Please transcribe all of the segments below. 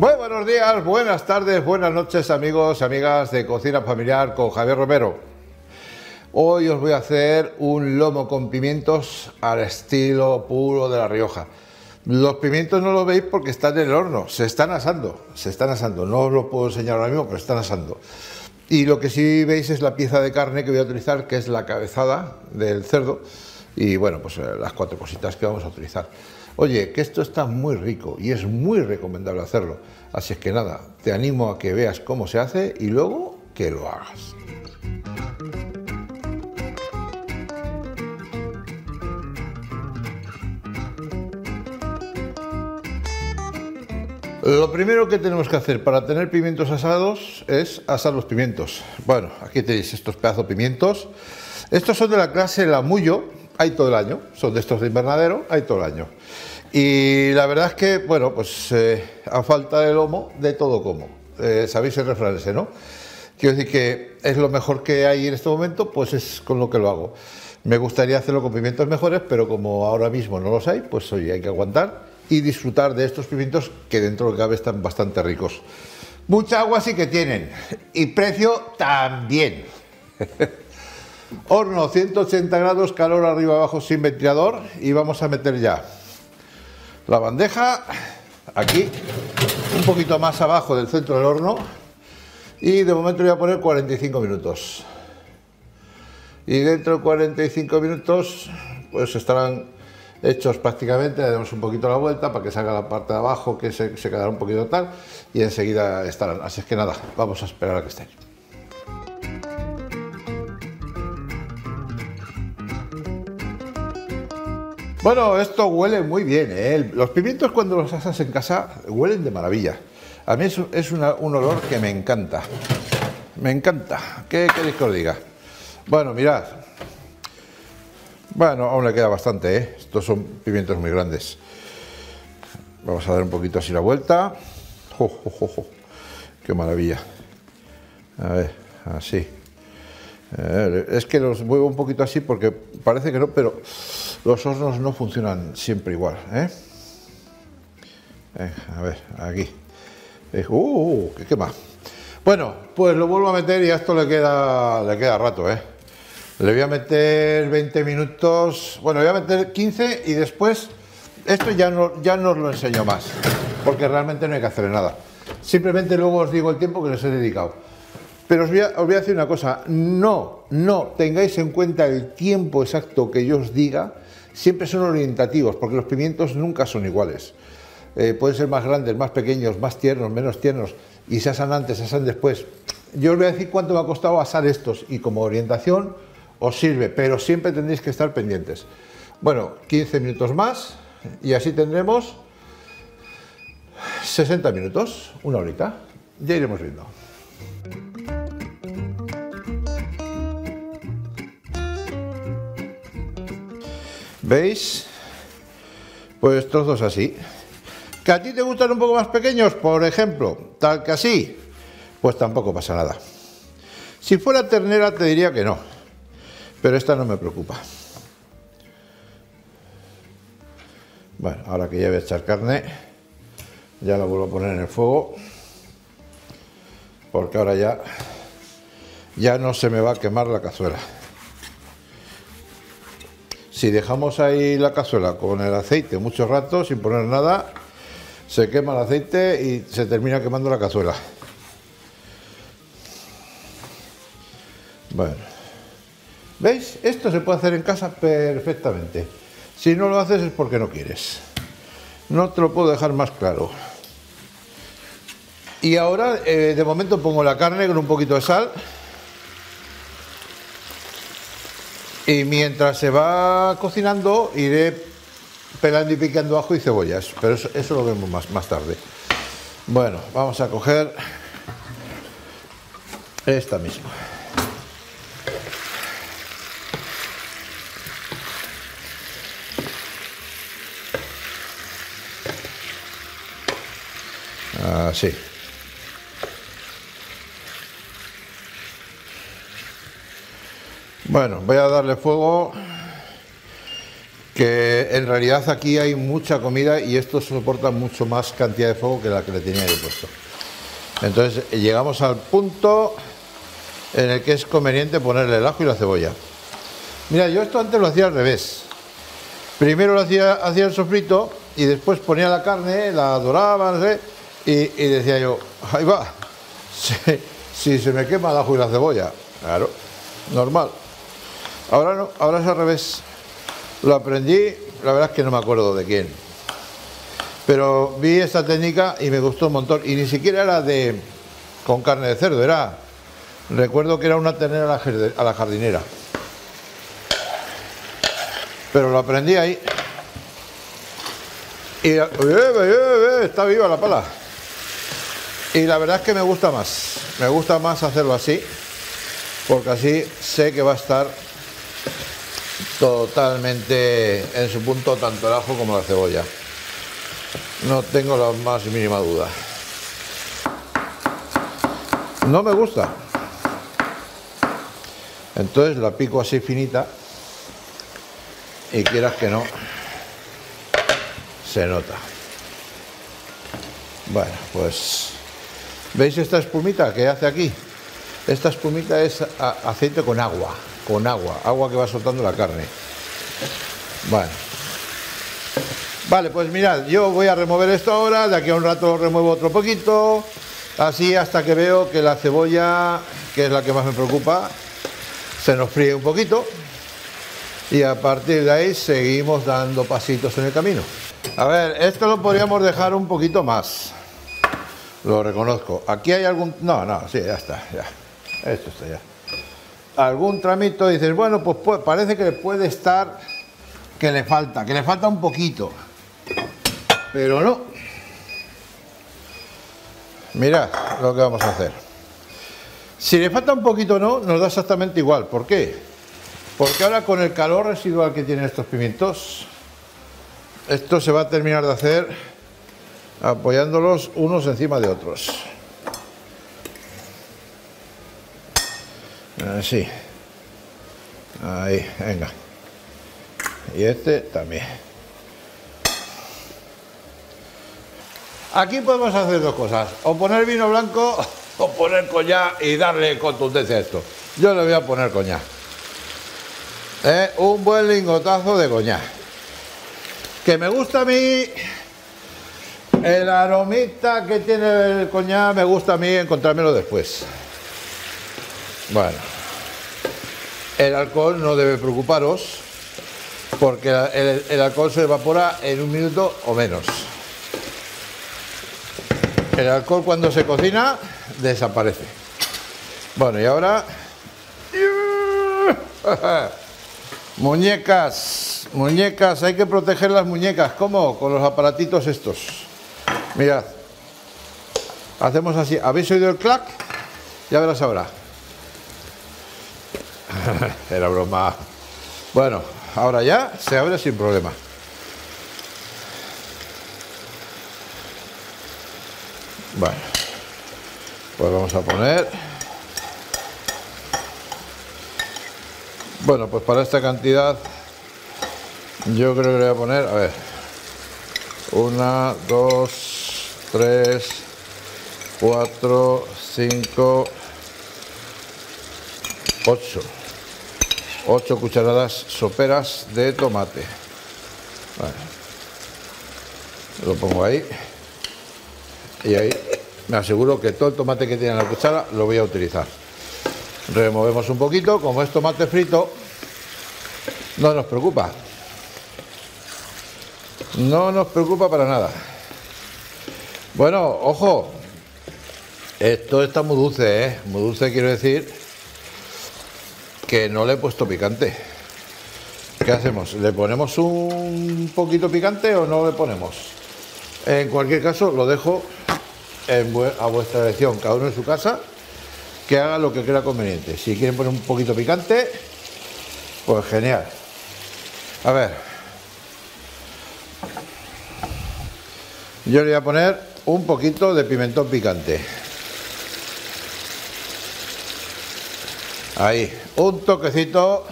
Muy buenos días, buenas tardes, buenas noches amigos, amigas de Cocina Familiar con Javier Romero. Hoy os voy a hacer un lomo con pimientos al estilo puro de La Rioja. Los pimientos no los veis porque están en el horno, se están asando, se están asando. No os lo puedo enseñar ahora mismo, pero están asando. Y lo que sí veis es la pieza de carne que voy a utilizar, que es la cabezada del cerdo. Y bueno, pues eh, las cuatro cositas que vamos a utilizar. Oye, que esto está muy rico y es muy recomendable hacerlo. Así es que nada, te animo a que veas cómo se hace y luego que lo hagas. Lo primero que tenemos que hacer para tener pimientos asados es asar los pimientos. Bueno, aquí tenéis estos pedazos de pimientos. Estos son de la clase Lamullo, hay todo el año. Son de estos de invernadero, hay todo el año. Y la verdad es que, bueno, pues eh, a falta de lomo, de todo como. Eh, Sabéis el refrán ese, ¿no? Quiero decir que es lo mejor que hay en este momento, pues es con lo que lo hago. Me gustaría hacerlo con pimientos mejores, pero como ahora mismo no los hay, pues hoy hay que aguantar y disfrutar de estos pimientos que dentro de lo que cabe están bastante ricos. Mucha agua sí que tienen y precio también. Horno 180 grados, calor arriba abajo sin ventilador y vamos a meter ya la bandeja aquí, un poquito más abajo del centro del horno y de momento voy a poner 45 minutos. Y dentro de 45 minutos pues estarán hechos prácticamente, le damos un poquito la vuelta para que salga la parte de abajo que se, se quedará un poquito tal y enseguida estarán. Así es que nada, vamos a esperar a que estén. Bueno, esto huele muy bien. ¿eh? Los pimientos cuando los asas en casa huelen de maravilla. A mí es, un olor que me encanta. Me encanta. ¿Qué queréis que os diga? Bueno, mirad. Bueno, aún le queda bastante, ¿eh? Estos son pimientos muy grandes. Vamos a dar un poquito así la vuelta. ¡Jo, jo, jo, jo! ¡Qué maravilla! A ver, así. Eh, es que los muevo un poquito así porque parece que no, pero los hornos no funcionan siempre igual. ¿eh? Eh, a ver, aquí. Eh, ¡Uh! ¡Qué quema! Bueno, pues lo vuelvo a meter y a esto le queda, le queda rato. ¿eh? Le voy a meter 20 minutos, bueno, le voy a meter 15 y después esto ya no, ya no os lo enseño más, porque realmente no hay que hacer nada. Simplemente luego os digo el tiempo que les he dedicado. Pero os voy, a, decir una cosa, no, no tengáis en cuenta el tiempo exacto que yo os diga, siempre son orientativos, porque los pimientos nunca son iguales. Eh, pueden ser más grandes, más pequeños, más tiernos, menos tiernos, y se asan antes, se asan después. Yo os voy a decir cuánto me ha costado asar estos, y como orientación os sirve, pero siempre tendréis que estar pendientes. Bueno, 15 minutos más, y así tendremos 60 minutos, una horita. Ya iremos viendo. ¿Veis? Pues trozos así. ¿Que a ti te gustan un poco más pequeños? Por ejemplo, tal que así. Pues tampoco pasa nada. Si fuera ternera te diría que no. Pero esta no me preocupa. Bueno, ahora que ya voy a echar carne, ya la vuelvo a poner en el fuego. Porque ahora ya, ya no se me va a quemar la cazuela. Si dejamos ahí la cazuela con el aceite mucho rato sin poner nada, se quema el aceite y se termina quemando la cazuela. Bueno, ¿veis? Esto se puede hacer en casa perfectamente. Si no lo haces es porque no quieres. No te lo puedo dejar más claro. Y ahora, eh, de momento, pongo la carne con un poquito de sal. Y mientras se va cocinando, iré pelando y picando ajo y cebollas. Pero eso, lo vemos más, más tarde. Bueno, vamos a coger esta misma. Así. Bueno, voy a darle fuego que en realidad aquí hay mucha comida y esto soporta mucho más cantidad de fuego que la que le tenía yo puesto. Entonces llegamos al punto en el que es conveniente ponerle el ajo y la cebolla. Mira, yo esto antes lo hacía al revés. Primero lo hacía, hacía el sofrito y después ponía la carne, la doraba, no sé, y, y decía yo, ahí va, si, se me quema el ajo y la cebolla, claro, normal. Ahora no, ahora es al revés. Lo aprendí, la verdad es que no me acuerdo de quién. Pero vi esta técnica y me gustó un montón. Y ni siquiera era de con carne de cerdo, era. Recuerdo que era una ternera a la jardinera. Pero lo aprendí ahí. Y está viva la pala. Y la verdad es que me gusta más. Me gusta más hacerlo así. Porque así sé que va a estar totalmente en su punto tanto el ajo como la cebolla. No tengo la más mínima duda. No me gusta. Entonces la pico así finita y quieras que no, se nota. Bueno, pues ¿veis esta espumita que hace aquí? Esta espumita es aceite con agua, con agua, agua que va soltando la carne. Bueno. Vale, pues mirad, yo voy a remover esto ahora, de aquí a un rato lo remuevo otro poquito, así hasta que veo que la cebolla, que es la que más me preocupa, se nos fríe un poquito y a partir de ahí seguimos dando pasitos en el camino. A ver, esto lo podríamos dejar un poquito más, lo reconozco. Aquí hay algún... No, no, sí, ya está, ya. Esto está ya. Algún tramito, dices, bueno, pues parece que puede estar, que le falta, que le falta un poquito. Pero no. Mirad lo que vamos a hacer. Si le falta un poquito no, nos da exactamente igual. ¿Por qué? Porque ahora con el calor residual que tienen estos pimientos, esto se va a terminar de hacer apoyándolos unos encima de otros. Así. Ahí, venga. Y este también. Aquí podemos hacer dos cosas, o poner vino blanco o poner coñac y darle contundencia a esto. Yo le voy a poner coñac. ¿Eh? Un buen lingotazo de coñac. Que me gusta a mí el aromita que tiene el coñac, me gusta a mí encontrármelo después. Bueno, el alcohol no debe preocuparos porque el alcohol se evapora en un minuto o menos. El alcohol cuando se cocina desaparece. Bueno, y ahora... muñecas, muñecas, hay que proteger las muñecas. ¿Cómo? Con los aparatitos estos. Mirad. Hacemos así. ¿Habéis oído el clac? Ya verás ahora. Era broma. Bueno, ahora ya se abre sin problema. Bueno, pues vamos a poner. Bueno, pues para esta cantidad yo creo que le voy a poner, a ver, una, dos, tres, cuatro, cinco, ocho. Ocho cucharadas soperas de tomate. Lo pongo ahí y ahí me aseguro que todo el tomate que tiene en la cuchara lo voy a utilizar. Removemos un poquito, como es tomate frito, no nos preocupa. No nos preocupa para nada. Bueno, ojo, esto está muy dulce, ¿eh? Muy dulce quiero decir que no le he puesto picante. ¿Qué hacemos? ¿Le ponemos un poquito picante o no le ponemos? En cualquier caso, lo dejo a vuestra elección, cada uno en su casa, que haga lo que crea conveniente. Si quieren poner un poquito picante, pues genial. A ver, yo le voy a poner un poquito de pimentón picante. Ahí, un toquecito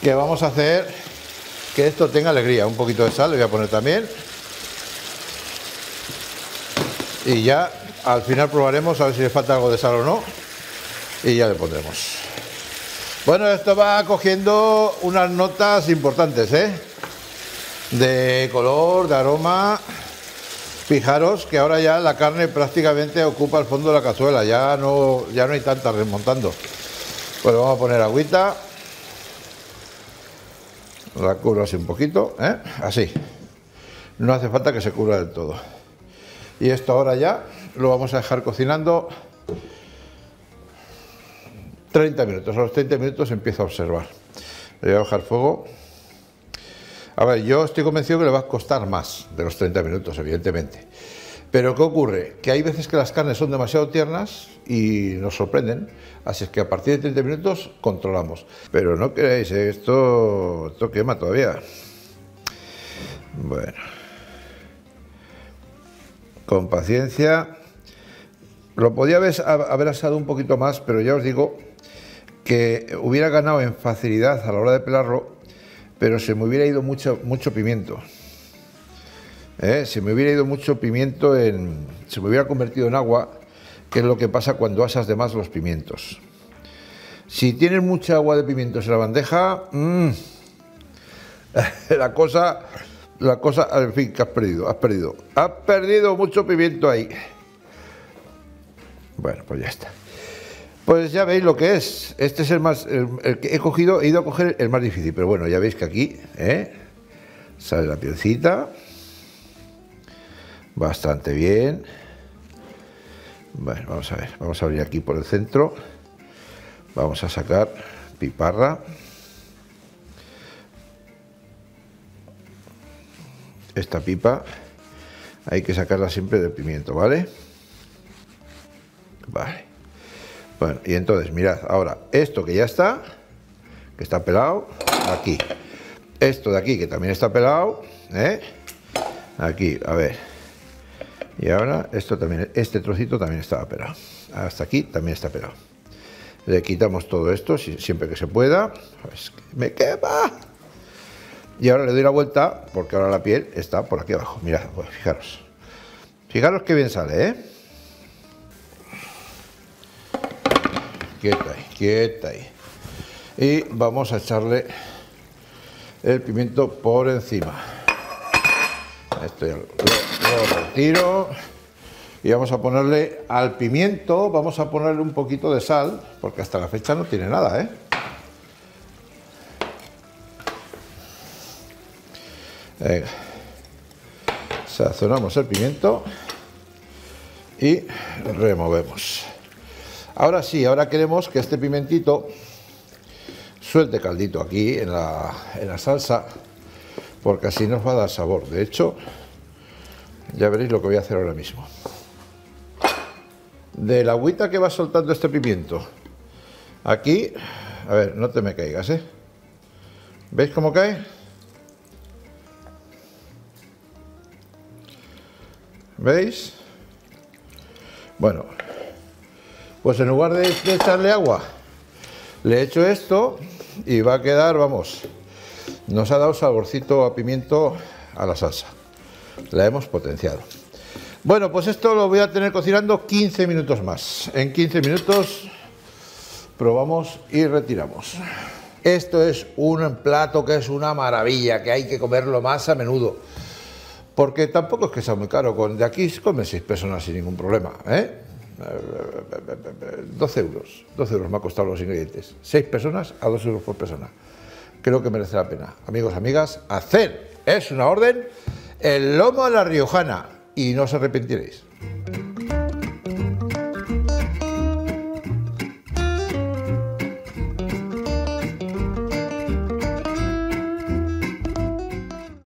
que vamos a hacer que esto tenga alegría. Un poquito de sal le voy a poner también. Y ya al final probaremos a ver si le falta algo de sal o no. Y ya le pondremos. Bueno, esto va cogiendo unas notas importantes, ¿eh? De color, de aroma. Fijaros que ahora ya la carne prácticamente ocupa el fondo de la cazuela, ya no, ya no hay tanta remontando. Pues vamos a poner agüita. La cubro así un poquito, ¿eh? así. No hace falta que se cubra del todo. Y esto ahora ya lo vamos a dejar cocinando 30 minutos. A los 30 minutos empiezo a observar. Le voy a bajar fuego. A ver, yo estoy convencido que le va a costar más de los 30 minutos, evidentemente. Pero ¿qué ocurre? Que hay veces que las carnes son demasiado tiernas y nos sorprenden. Así es que a partir de 30 minutos controlamos. Pero no queréis, ¿eh? esto, esto quema todavía. Bueno. Con paciencia. Lo podía haber, haber asado un poquito más, pero ya os digo que hubiera ganado en facilidad a la hora de pelarlo, pero se me hubiera ido mucho, mucho pimiento. ¿Eh? Se me hubiera ido mucho pimiento en. se me hubiera convertido en agua, que es lo que pasa cuando asas de más los pimientos. Si tienes mucha agua de pimientos en la bandeja, mm, la cosa, la cosa, en fin, que has perdido, has perdido, has perdido mucho pimiento ahí. Bueno, pues ya está. Pues ya veis lo que es. Este es el más, el, que he cogido, he ido a coger el más difícil, pero bueno, ya veis que aquí ¿eh? sale la pielcita bastante bien. Bueno, vamos a ver, vamos a abrir aquí por el centro. Vamos a sacar piparra. Esta pipa hay que sacarla siempre del pimiento, ¿vale? Vale. Bueno, y entonces, mirad, ahora, esto que ya está, que está pelado, aquí. Esto de aquí, que también está pelado, ¿eh? Aquí, a ver. Y ahora esto también, este trocito también estaba pelado. Hasta aquí también está pelado. Le quitamos todo esto siempre que se pueda. Me quema. Y ahora le doy la vuelta porque ahora la piel está por aquí abajo. Mirad, pues, fijaros. Fijaros qué bien sale, ¿eh? Quieta ahí, quieta ahí. Y vamos a echarle el pimiento por encima. Esto ya lo, retiro. Y vamos a ponerle al pimiento, vamos a ponerle un poquito de sal, porque hasta la fecha no tiene nada, ¿eh? Venga. Sazonamos el pimiento y removemos. Ahora sí, ahora queremos que este pimentito suelte caldito aquí en la, en la salsa porque así nos va a dar sabor. De hecho, ya veréis lo que voy a hacer ahora mismo. De la agüita que va soltando este pimiento, aquí, a ver, no te me caigas, ¿eh? ¿Veis cómo cae? ¿Veis? Bueno, pues en lugar de, echarle agua, le echo esto y va a quedar, vamos, nos ha dado saborcito a pimiento a la salsa. La hemos potenciado. Bueno, pues esto lo voy a tener cocinando 15 minutos más. En 15 minutos probamos y retiramos. Esto es un plato que es una maravilla, que hay que comerlo más a menudo. Porque tampoco es que sea muy caro. De aquí comen 6 personas sin ningún problema. ¿eh? 12 euros. 12 euros me ha costado los ingredientes. 6 personas a 2 euros por persona creo que merece la pena. Amigos, amigas, hacer, es una orden, el lomo a la riojana y no os arrepentiréis.